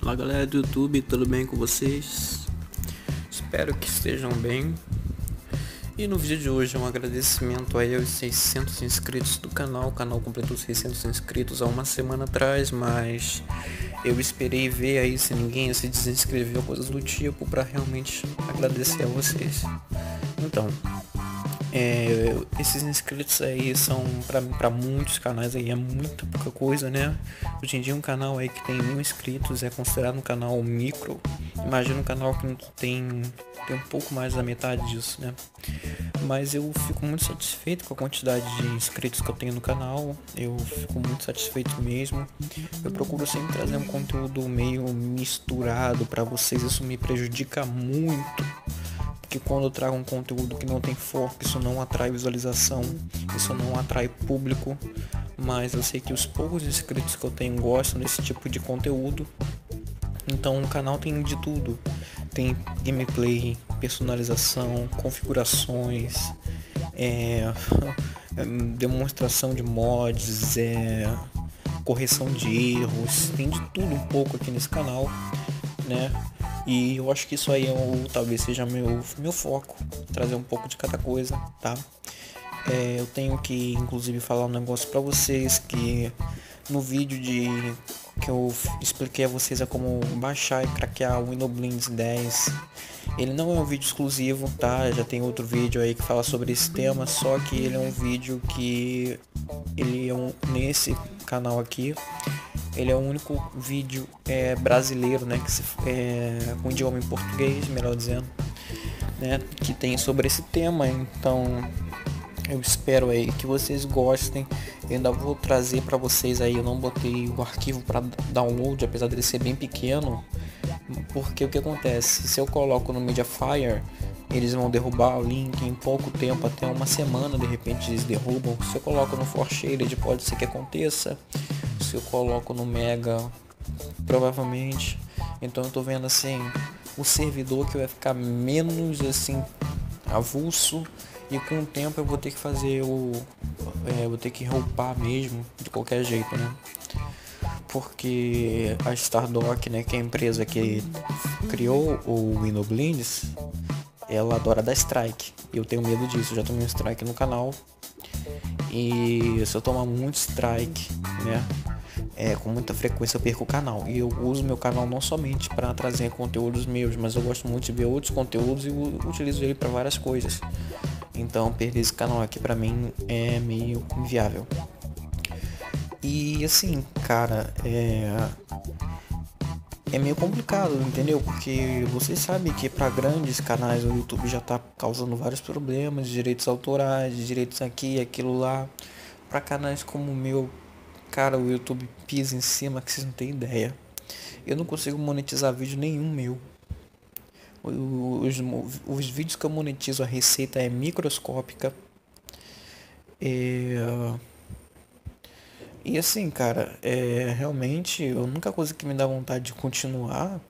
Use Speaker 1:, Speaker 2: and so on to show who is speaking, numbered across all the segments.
Speaker 1: Olá galera do YouTube, tudo bem com vocês? Espero que estejam bem. E no vídeo de hoje é um agradecimento aí aos 600 inscritos do canal. O canal completou 600 inscritos há uma semana atrás, mas eu esperei ver aí se ninguém se desinscreveu coisas do tipo para realmente agradecer a vocês. Então, é, esses inscritos aí são para muitos canais aí é muito pouca coisa, né? Hoje em dia um canal aí que tem mil inscritos é considerado um canal micro. Imagina um canal que tem, tem um pouco mais da metade disso, né? Mas eu fico muito satisfeito com a quantidade de inscritos que eu tenho no canal. Eu fico muito satisfeito mesmo. Eu procuro sempre trazer um conteúdo meio misturado para vocês. Isso me prejudica muito que quando eu trago um conteúdo que não tem foco, isso não atrai visualização, isso não atrai público, mas eu sei que os poucos inscritos que eu tenho gostam desse tipo de conteúdo. Então o canal tem de tudo. Tem gameplay, personalização, configurações, é, demonstração de mods, é, correção de erros, tem de tudo um pouco aqui nesse canal, né? E eu acho que isso aí é o, talvez seja meu, meu foco, trazer um pouco de cada coisa, tá? É, eu tenho que inclusive falar um negócio para vocês que no vídeo de que eu expliquei a vocês é como baixar e craquear o Windows 10. Ele não é um vídeo exclusivo, tá? Já tem outro vídeo aí que fala sobre esse tema, só que ele é um vídeo que ele é um nesse canal aqui ele é o único vídeo é, brasileiro, né, que se, é, com idioma em português, melhor dizendo, né, que tem sobre esse tema. Então, eu espero aí que vocês gostem. Eu ainda vou trazer para vocês aí. Eu não botei o arquivo para download, apesar dele ser bem pequeno, porque o que acontece? Se eu coloco no Mediafire, eles vão derrubar o link em pouco tempo, até uma semana, de repente eles derrubam. Se eu coloco no ForShaded, pode ser que aconteça se eu coloco no Mega, provavelmente. Então eu tô vendo assim, o servidor que vai ficar menos assim avulso e com o tempo eu vou ter que fazer o é, vou ter que roupar mesmo de qualquer jeito, né? Porque a Stardock, né, que é a empresa que criou o Windows Blinds, ela adora dar strike. Eu tenho medo disso, eu já tomei um strike no canal. E se eu tomar muito strike, né, é, com muita frequência eu perco o canal. E eu uso meu canal não somente para trazer conteúdos meus, mas eu gosto muito de ver outros conteúdos e utilizo ele para várias coisas. Então perder esse canal aqui para mim é meio inviável. E assim, cara, é é meio complicado, entendeu? Porque vocês sabem que para grandes canais o YouTube já tá causando vários problemas, direitos autorais, direitos aqui, aquilo lá. Para canais como o meu, Cara, o YouTube pisa em cima que vocês não têm ideia. Eu não consigo monetizar vídeo nenhum meu. Os, os vídeos que eu monetizo, a receita é microscópica. É... E assim, cara, é, realmente a única coisa que me dá vontade de continuar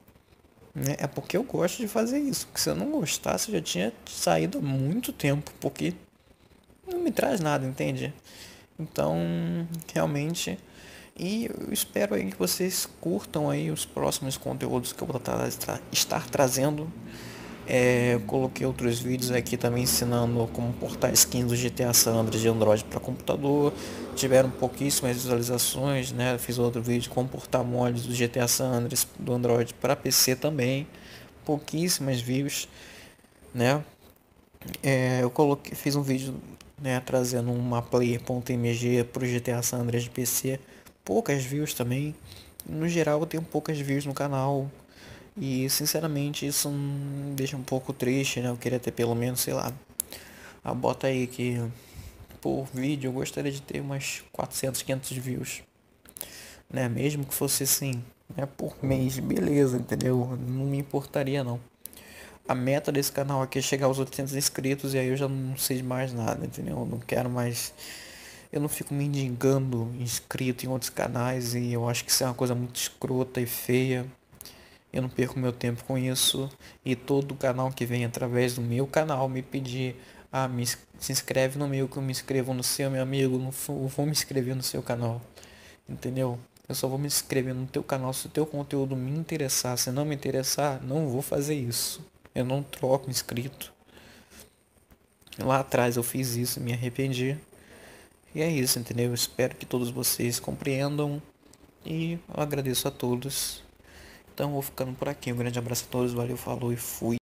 Speaker 1: né, é porque eu gosto de fazer isso. Porque se eu não gostasse, eu já tinha saído há muito tempo. Porque não me traz nada, entende? Então, realmente, e eu espero aí que vocês curtam aí os próximos conteúdos que eu vou estar trazendo. É, coloquei outros vídeos aqui também ensinando como portar skins do GTA San Andreas de Android para computador. Tiveram pouquíssimas visualizações, né? Fiz outro vídeo como portar mods do GTA San Andreas do Android para PC também. Pouquíssimas views, né? É, eu coloquei, fiz um vídeo né, trazendo uma player.mg para o GTA San Andreas de PC. Poucas views também. No geral eu tenho poucas views no canal. E sinceramente isso me deixa um pouco triste, né? Eu queria ter pelo menos, sei lá, a bota aí que por vídeo eu gostaria de ter umas 400, 500 views. Né? Mesmo que fosse assim, né? por mês, beleza, entendeu? Não me importaria não a meta desse canal aqui é chegar aos 800 inscritos e aí eu já não sei mais nada, entendeu? Eu não quero mais. Eu não fico me indigando inscrito em outros canais e eu acho que isso é uma coisa muito escrota e feia. Eu não perco meu tempo com isso. E todo canal que vem através do meu canal me pedir, ah, me, se inscreve no meu que eu me inscrevo no seu, meu amigo, não vou me inscrever no seu canal. Entendeu? Eu só vou me inscrever no teu canal se o teu conteúdo me interessar. Se não me interessar, não vou fazer isso. Eu não troco inscrito. Lá atrás eu fiz isso, me arrependi. E é isso, entendeu? Eu espero que todos vocês compreendam. E eu agradeço a todos. Então vou ficando por aqui. Um grande abraço a todos, valeu, falou e fui.